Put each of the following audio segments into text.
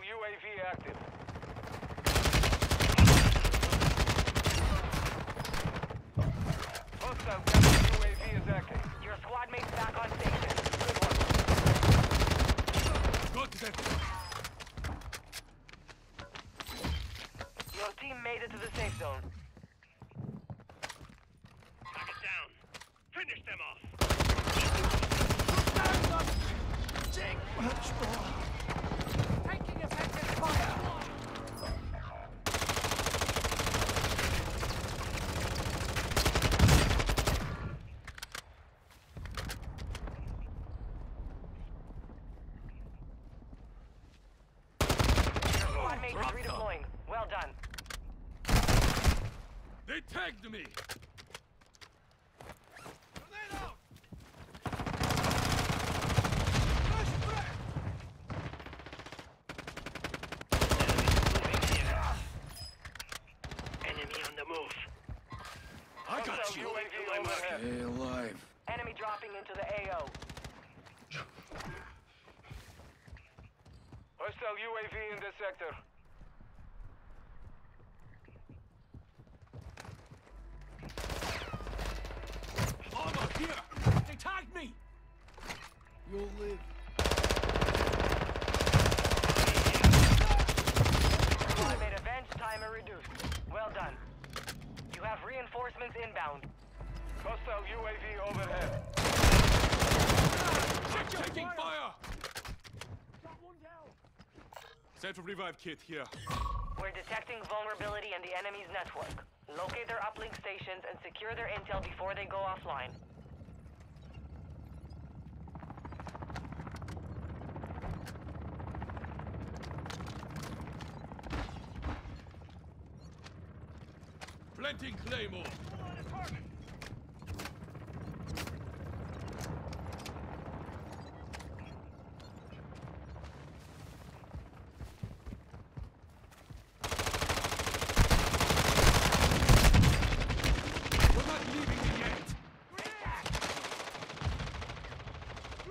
UAV active. Hostile UAV is active. Your squad mate's back on station. Good work. Your team made it to the safe zone. Target down. Finish them off. Taking effective fire. Your squad mate is Drop them. redeploying. Well done. They tagged me. Enemy on the move. I got Hostile. UAV overhead. Enemy dropping into the AO. Hostile UAV in this sector. Armor here. They tagged me. You'll live. Squad event timer reduced. Well done. You have reinforcements inbound. Hostile UAV overhead. Taking fire. Send for revive kit here. We're detecting vulnerability in the enemy's network. Locate their uplink stations and secure their intel before they go offline. Planting claymore. We're not leaving yet.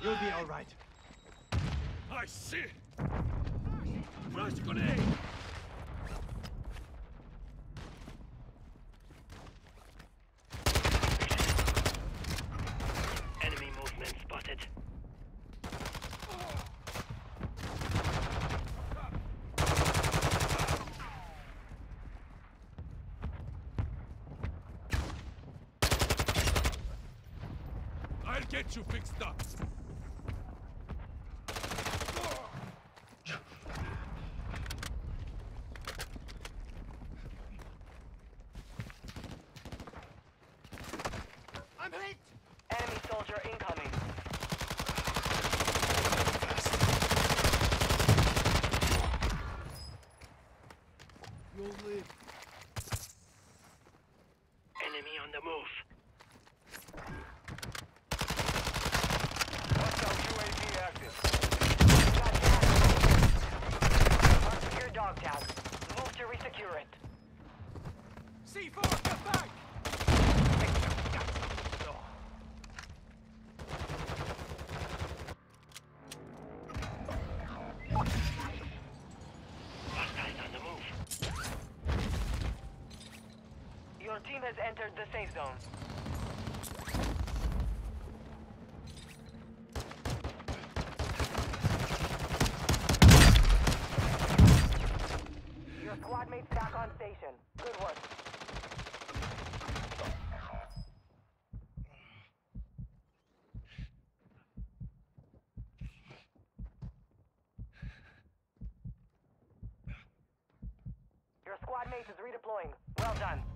You'll be all right. I see. Flash grenade. Get you fixed up. I'm hit. Enemy soldier incoming. You'll live. Enemy on the move. Hostile UAV active. Mark secure dog tag. Move to resecure it. C4, get back! Hostiles on the move. Your team has entered the safe zone. Your squad mate's back on station. Good work. Your squad mate is redeploying. Well done.